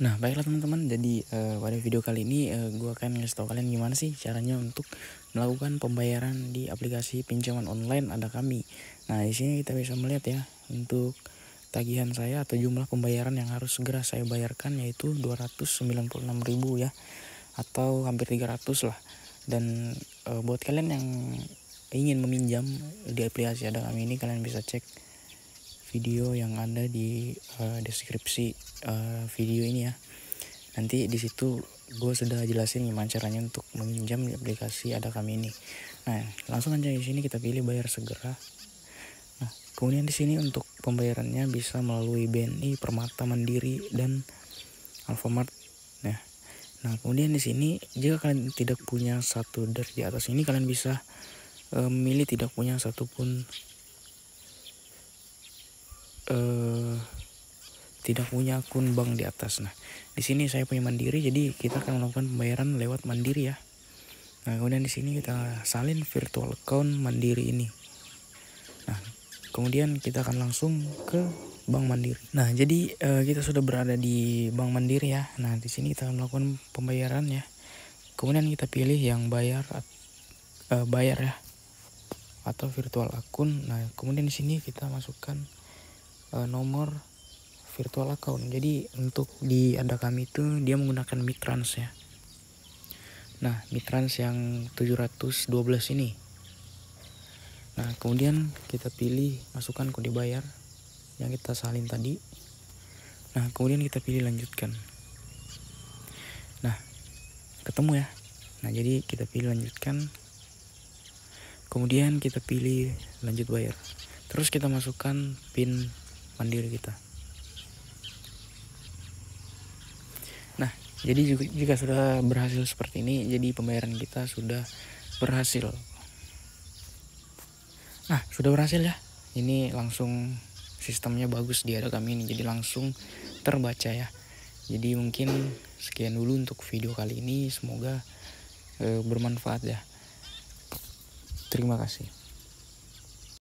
Nah baiklah teman-teman jadi uh, pada video kali ini uh, eh, gue akan ngasih tau kalian gimana sih caranya untuk melakukan pembayaran di aplikasi pinjaman online ada kami. Nah di sini kita bisa melihat ya untuk tagihan saya atau jumlah pembayaran yang harus segera saya bayarkan yaitu 296.000 ya atau hampir 300 lah. Dan uh, buat kalian yang ingin meminjam di aplikasi ada kami ini kalian bisa cek video yang ada di uh, deskripsi uh, video ini ya. Nanti di situ gue sudah jelasin gimana caranya untuk meminjam di aplikasi ada kami ini. Nah langsung aja di sini kita pilih bayar segera. Nah kemudian di sini untuk pembayarannya bisa melalui BNI Permata Mandiri dan Alfamart nah nah kemudian di sini jika kalian tidak punya satu dari di atas ini kalian bisa uh, memilih tidak punya satupun uh, tidak punya akun bank di atas. Nah, di sini saya punya Mandiri, jadi kita akan melakukan pembayaran lewat Mandiri ya. Nah, kemudian di sini kita salin virtual account Mandiri ini. Nah, kemudian kita akan langsung ke Bank Mandiri. Nah, jadi uh, kita sudah berada di Bank Mandiri ya. Nah, di sini kita akan melakukan pembayaran ya. Kemudian kita pilih yang bayar uh, bayar ya atau virtual akun. Nah, kemudian di sini kita masukkan uh, nomor virtual account. Jadi untuk di ada kami itu dia menggunakan Mitrans ya. Nah, Mitrans yang 712 ini. Nah, kemudian kita pilih masukkan kode bayar yang kita salin tadi. Nah, kemudian kita pilih lanjutkan. Nah, ketemu ya. Nah, jadi kita pilih lanjutkan. Kemudian kita pilih lanjut bayar. Terus kita masukkan PIN mandiri kita. Nah, jadi jika sudah berhasil seperti ini, jadi pembayaran kita sudah berhasil. Nah, sudah berhasil ya. Ini langsung sistemnya bagus di ada kami ini, jadi langsung terbaca ya. Jadi mungkin sekian dulu untuk video kali ini, semoga e, bermanfaat ya. Terima kasih.